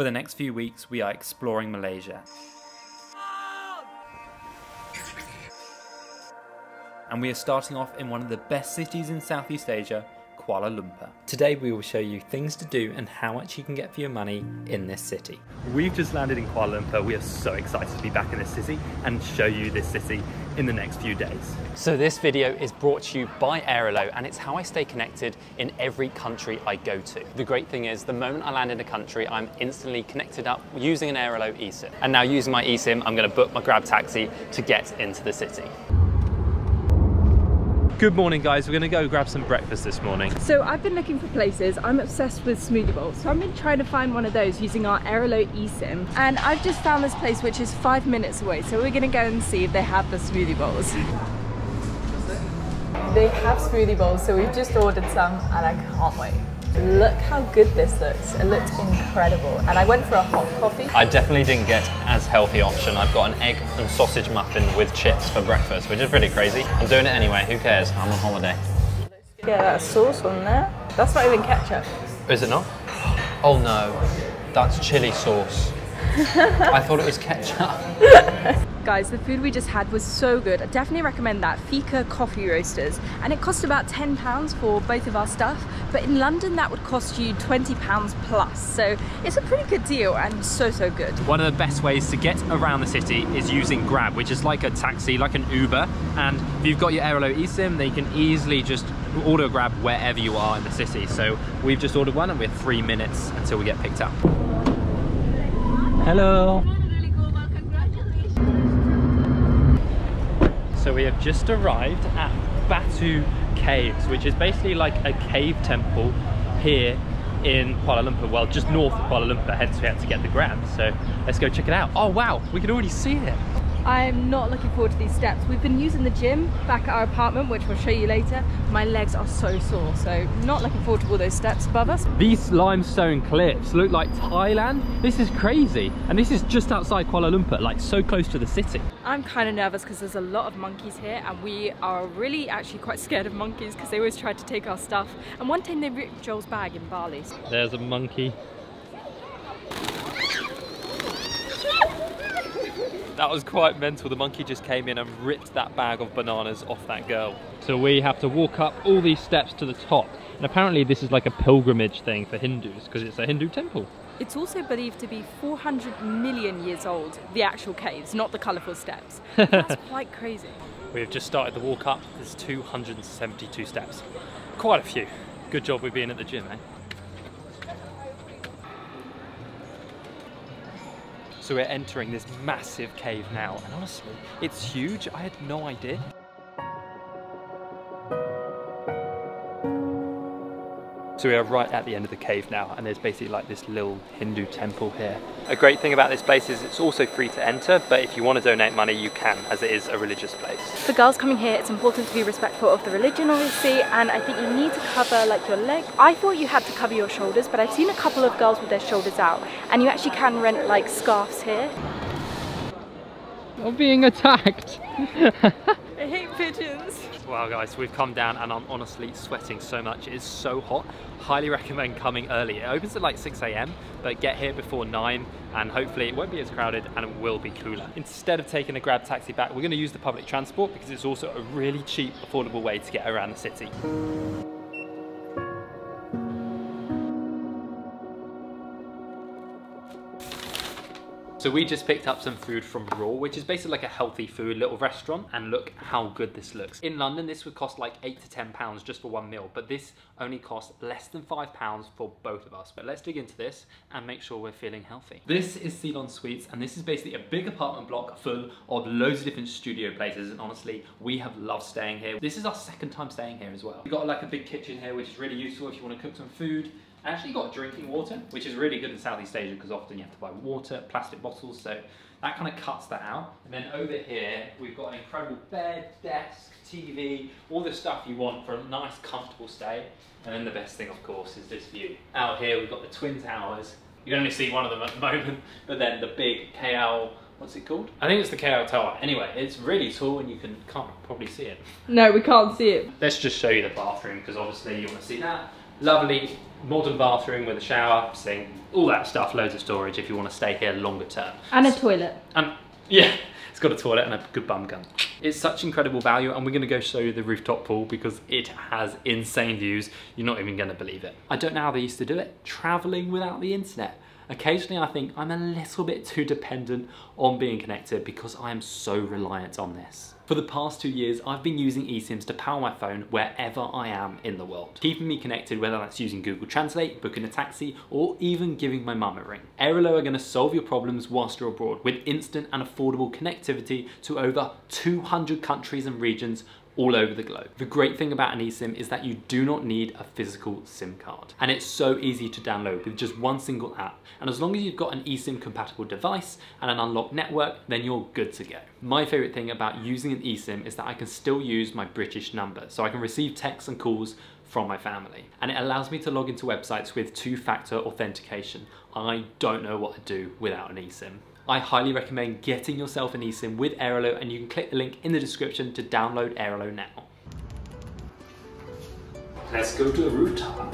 For the next few weeks, we are exploring Malaysia. And we are starting off in one of the best cities in Southeast Asia, Kuala Lumpur. Today we will show you things to do and how much you can get for your money in this city. We've just landed in Kuala Lumpur. We are so excited to be back in this city and show you this city in the next few days. So this video is brought to you by Airalo and it's how I stay connected in every country I go to. The great thing is the moment I land in a country, I'm instantly connected up using an Airalo eSIM. And now using my eSIM, I'm gonna book my Grab taxi to get into the city. Good morning guys, we're gonna go grab some breakfast this morning. So I've been looking for places, I'm obsessed with smoothie bowls. So I've been trying to find one of those using our Airalo eSIM. And I've just found this place which is five minutes away. So we're gonna go and see if they have the smoothie bowls. They have smoothie bowls, so we've just ordered some and I can't wait. Look how good this looks. It looks incredible. And I went for a hot coffee. I definitely didn't get as healthy option. I've got an egg and sausage muffin with chips for breakfast, which is pretty crazy. I'm doing it anyway, who cares? I'm on holiday. Yeah, that sauce on there. That's not even ketchup. Is it not? Oh no, that's chili sauce. I thought it was ketchup. Guys, the food we just had was so good. I definitely recommend that. Fika Coffee Roasters. And it cost about £10 for both of our stuff. But in London, that would cost you £20 plus. So it's a pretty good deal and so, so good. One of the best ways to get around the city is using Grab, which is like a taxi, like an Uber. And if you've got your Airalo eSIM, then you can easily just order Grab wherever you are in the city. So we've just ordered one and we're three minutes until we get picked up. Hello. So we have just arrived at Batu Caves, which is basically like a cave temple here in Kuala Lumpur, well just north of Kuala Lumpur, hence we had to get the grab. So let's go check it out. Oh wow, we can already see it. I'm not looking forward to these steps. We've been using the gym back at our apartment, which we'll show you later. My legs are so sore, so not looking forward to all those steps above us. These limestone cliffs look like Thailand. This is crazy. And this is just outside Kuala Lumpur, like so close to the city. I'm kind of nervous because there's a lot of monkeys here and we are really actually quite scared of monkeys because they always try to take our stuff. And one time they ripped Joel's bag in Bali. There's a monkey That was quite mental. The monkey just came in and ripped that bag of bananas off that girl. So we have to walk up all these steps to the top. And apparently this is like a pilgrimage thing for Hindus because it's a Hindu temple. It's also believed to be 400 million years old, the actual caves, not the colourful steps. That's quite crazy. We've just started the walk up. There's 272 steps. Quite a few. Good job we've been at the gym, eh? So we're entering this massive cave now, and honestly, it's huge. I had no idea. So we are right at the end of the cave now and there's basically like this little Hindu temple here. A great thing about this place is it's also free to enter but if you want to donate money you can as it is a religious place. For girls coming here it's important to be respectful of the religion obviously and I think you need to cover like your leg. I thought you had to cover your shoulders but I've seen a couple of girls with their shoulders out and you actually can rent like scarves here. I'm being attacked! I hate pigeons. Wow guys, we've come down and I'm honestly sweating so much. It is so hot. Highly recommend coming early. It opens at like 6 a.m. but get here before 9 and hopefully it won't be as crowded and it will be cooler. Instead of taking a grab taxi back, we're going to use the public transport because it's also a really cheap, affordable way to get around the city. So we just picked up some food from Raw, which is basically like a healthy food little restaurant. And look how good this looks. In London, this would cost like eight to 10 pounds just for one meal, but this only costs less than five pounds for both of us. But let's dig into this and make sure we're feeling healthy. This is Ceylonz Suites, and this is basically a big apartment block full of loads of different studio places. And honestly, we have loved staying here. This is our second time staying here as well. We've got like a big kitchen here, which is really useful if you want to cook some food. I actually got drinking water, which is really good in Southeast Asia because often you have to buy water, plastic bottles, so that kind of cuts that out. And then over here, we've got an incredible bed, desk, TV, all the stuff you want for a nice, comfortable stay. And then the best thing, of course, is this view. Out here, we've got the Twin Towers. You can only see one of them at the moment, but then the big KL what's it called? I think it's the KL Tower. Anyway, it's really tall and you can can't probably see it. No, we can't see it. Let's just show you the bathroom because obviously you want to see that Lovely modern bathroom with a shower, sink, all that stuff, loads of storage if you want to stay here longer term. And a toilet. And yeah, it's got a toilet and a good bum gun. It's such incredible value and we're gonna go show you the rooftop pool because it has insane views. You're not even gonna believe it. I don't know how they used to do it, traveling without the internet. Occasionally I think I'm a little bit too dependent on being connected because I am so reliant on this. For the past two years, I've been using eSIMs to power my phone wherever I am in the world, keeping me connected whether that's using Google Translate, booking a taxi, or even giving my mum a ring. Airalo are going to solve your problems whilst you're abroad with instant and affordable connectivity to over 200 countries and regions all over the globe. The great thing about an eSIM is that you do not need a physical SIM card. And it's so easy to download with just one single app. And as long as you've got an eSIM compatible device and an unlocked network, then you're good to go. My favorite thing about using an eSIM is that I can still use my British number. So I can receive texts and calls from my family. And it allows me to log into websites with two-factor authentication. I don't know what to do without an eSIM. I highly recommend getting yourself an eSIM with Airalo and you can click the link in the description to download Airalo now. Let's go to the rooftop.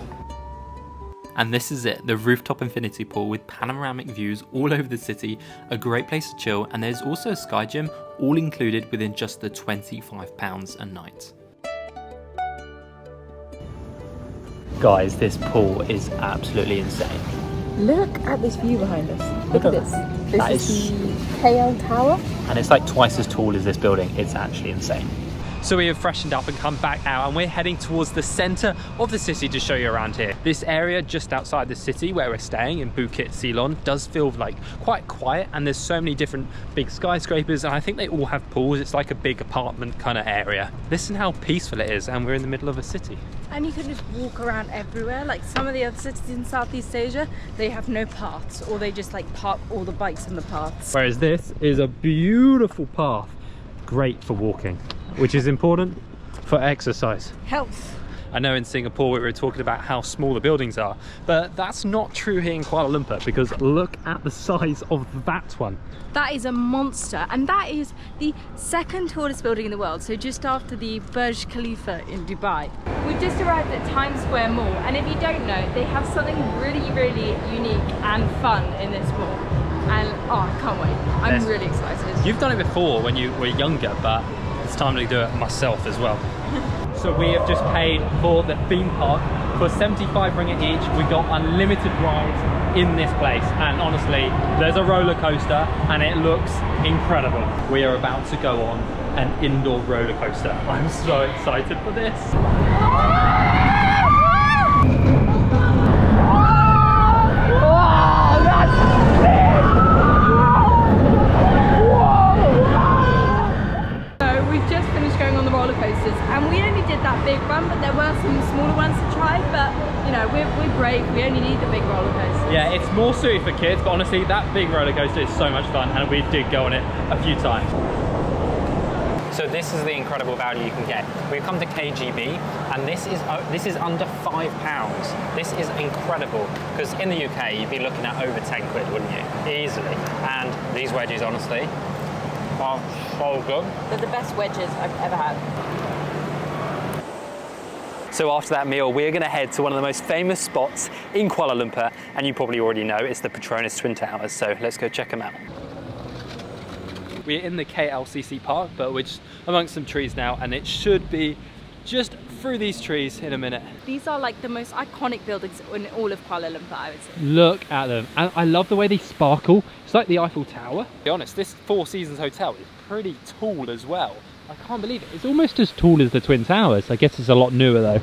And this is it, the rooftop infinity pool with panoramic views all over the city, a great place to chill, and there's also a sky gym, all included within just the £25 a night. Guys, this pool is absolutely insane. Look at this view behind us. Look, Look at this. This is, is- the KL Tower. and it's like twice as tall as this building. It's actually insane. So we have freshened up and come back out and we're heading towards the center of the city to show you around here. This area just outside the city where we're staying in Bukit Ceylon does feel like quite quiet and there's so many different big skyscrapers and I think they all have pools. It's like a big apartment kind of area. Listen how peaceful it is and we're in the middle of a city. And you can just walk around everywhere. Like some of the other cities in Southeast Asia, they have no paths or they just like park all the bikes in the paths. Whereas this is a beautiful path, great for walking, which is important for exercise. Health. I know in Singapore we were talking about how small the buildings are, but that's not true here in Kuala Lumpur because look at the size of that one. That is a monster, and that is the second tallest building in the world. So just after the Burj Khalifa in Dubai. We've just arrived at Times Square Mall, and if you don't know, they have something really, really unique and fun in this mall. And oh, I can't wait. I'm Yes. really excited. You've done it before when you were younger, but it's time to do it myself as well. so we have just paid for the theme park for 75 ringgit each. We got unlimited rides in this place, and honestly, there's a roller coaster, and it looks incredible. We are about to go on an indoor roller coaster. I'm so excited for this. Know, we're, we're brave. We only need the big roller coasters. Yeah, it's more suited for kids, but honestly, that big roller coaster is so much fun, and we did go on it a few times. So this is the incredible value you can get. We've come to KGB, and this is uh, this is under five pounds. This is incredible because in the UK you'd be looking at over ten quid, wouldn't you? Easily. And these wedges, honestly, are so good. They're the best wedges I've ever had. So after that meal, we're going to head to one of the most famous spots in Kuala Lumpur, and you probably already know it's the Petronas Twin Towers. So let's go check them out. We're in the KLCC park, but we're just amongst some trees now, and it should be just through these trees in a minute. These are like the most iconic buildings in all of Kuala Lumpur, I would say. Look at them, and I love the way they sparkle. It's like the Eiffel Tower. To be honest, this Four Seasons hotel is pretty tall as well. I can't believe it. It's almost as tall as the Twin Towers. I guess it's a lot newer though.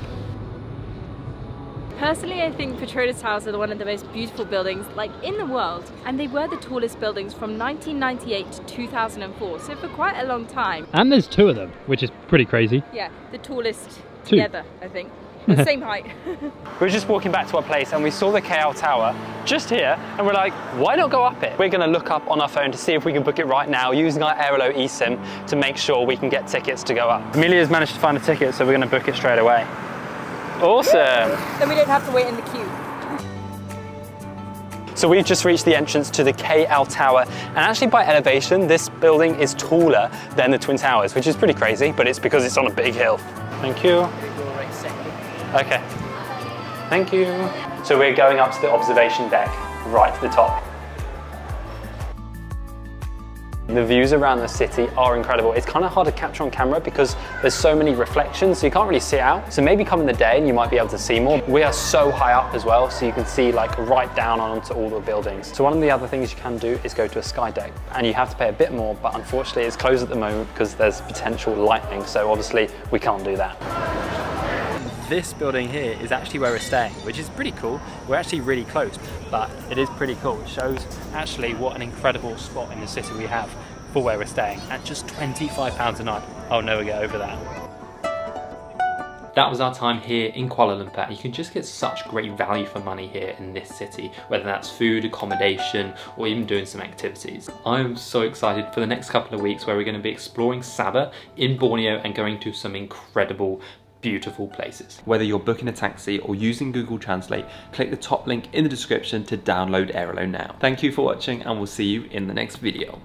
Personally, I think Petronas Towers are one of the most beautiful buildings like in the world, and they were the tallest buildings from 1998 to 2004, so for quite a long time. And there's two of them, which is pretty crazy. Yeah, the tallest Two. together, I think. The same height. We were just walking back to our place and we saw the KL Tower just here and we're like, why not go up it? We're gonna look up on our phone to see if we can book it right now using our Airalo eSIM to make sure we can get tickets to go up. Emilia's managed to find a ticket so we're gonna book it straight away. Awesome. then we don't have to wait in the queue. So we've just reached the entrance to the KL Tower and actually by elevation this building is taller than the Twin Towers which is pretty crazy but it's because it's on a big hill. Thank you. Okay. Thank you. So we're going up to the observation deck, right to the top. The views around the city are incredible. It's kind of hard to capture on camera because there's so many reflections, so you can't really see out. So maybe come in the day and you might be able to see more. We are so high up as well, so you can see like right down onto all the buildings. So one of the other things you can do is go to a sky deck and you have to pay a bit more, but unfortunately it's closed at the moment because there's potential lightning. So obviously we can't do that this building here is actually where we're staying, which is pretty cool. We're actually really close, but it is pretty cool. It shows actually what an incredible spot in the city we have for where we're staying at just £25 a night. I'll never get over that. That was our time here in Kuala Lumpur. You can just get such great value for money here in this city, whether that's food, accommodation, or even doing some activities. I'm so excited for the next couple of weeks where we're going to be exploring Sabah in Borneo and going to some incredible beautiful places. Whether you're booking a taxi or using Google Translate, click the top link in the description to download Airalo now. Thank you for watching and we'll see you in the next video.